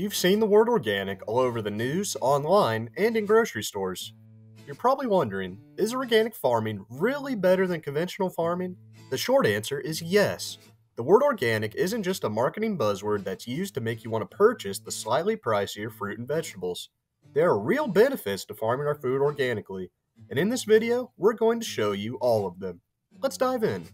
You've seen the word organic all over the news, online, and in grocery stores. You're probably wondering is organic farming really better than conventional farming? The short answer is yes. The word organic isn't just a marketing buzzword that's used to make you want to purchase the slightly pricier fruit and vegetables. There are real benefits to farming our food organically, and in this video, we're going to show you all of them. Let's dive in.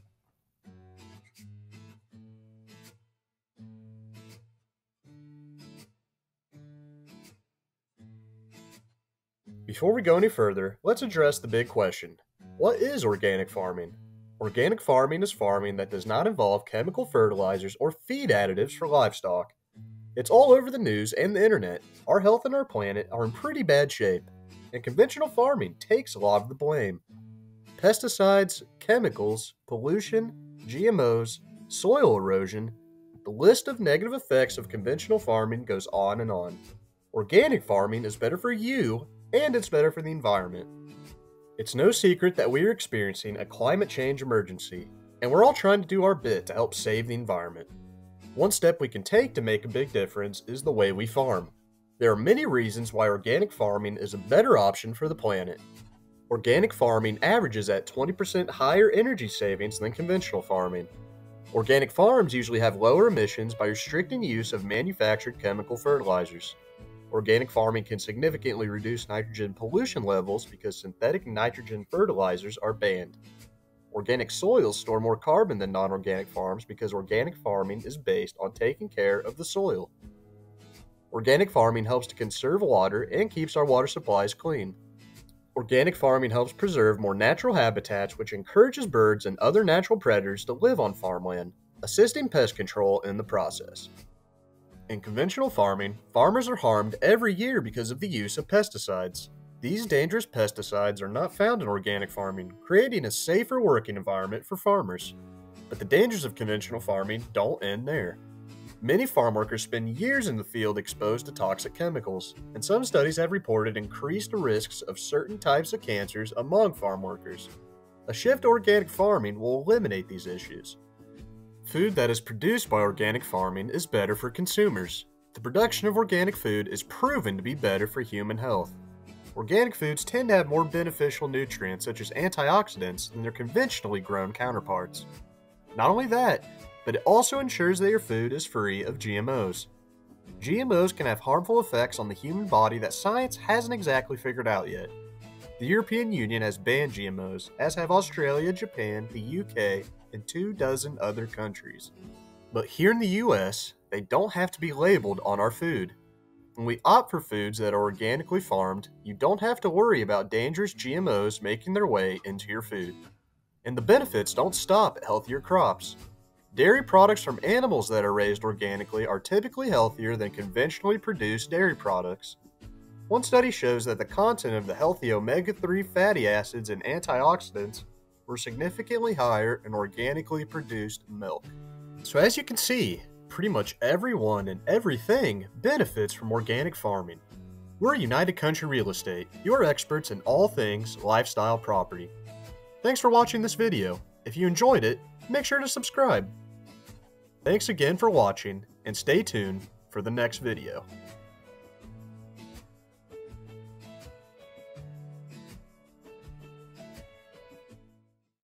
Before we go any further, let's address the big question. What is organic farming? Organic farming is farming that does not involve chemical fertilizers or feed additives for livestock. It's all over the news and the internet. Our health and our planet are in pretty bad shape, and conventional farming takes a lot of the blame. Pesticides, chemicals, pollution, GMOs, soil erosion, the list of negative effects of conventional farming goes on and on. Organic farming is better for you and it's better for the environment. It's no secret that we are experiencing a climate change emergency, and we're all trying to do our bit to help save the environment. One step we can take to make a big difference is the way we farm. There are many reasons why organic farming is a better option for the planet. Organic farming averages at 20% higher energy savings than conventional farming. Organic farms usually have lower emissions by restricting use of manufactured chemical fertilizers. Organic farming can significantly reduce nitrogen pollution levels because synthetic nitrogen fertilizers are banned. Organic soils store more carbon than non organic farms because organic farming is based on taking care of the soil. Organic farming helps to conserve water and keeps our water supplies clean. Organic farming helps preserve more natural habitats, which encourages birds and other natural predators to live on farmland, assisting pest control in the process. In conventional farming, farmers are harmed every year because of the use of pesticides. These dangerous pesticides are not found in organic farming, creating a safer working environment for farmers. But the dangers of conventional farming don't end there. Many farm workers spend years in the field exposed to toxic chemicals, and some studies have reported increased risks of certain types of cancers among farm workers. A shift to organic farming will eliminate these issues. Food that is produced by organic farming is better for consumers. The production of organic food is proven to be better for human health. Organic foods tend to have more beneficial nutrients such as antioxidants than their conventionally grown counterparts. Not only that, but it also ensures that your food is free of GMOs. GMOs can have harmful effects on the human body that science hasn't exactly figured out yet. The European Union has banned GMOs, as have Australia, Japan, the UK, and two dozen other countries. But here in the US, they don't have to be labeled on our food. When we opt for foods that are organically farmed, you don't have to worry about dangerous GMOs making their way into your food. And the benefits don't stop at healthier crops. Dairy products from animals that are raised organically are typically healthier than conventionally produced dairy products. One study shows that the content of the healthy omega 3 fatty acids and antioxidants were significantly higher in organically produced milk. So, as you can see, pretty much everyone and everything benefits from organic farming. We're United Country Real Estate, your experts in all things lifestyle property. Thanks for watching this video. If you enjoyed it, make sure to subscribe. Thanks again for watching, and stay tuned for the next video.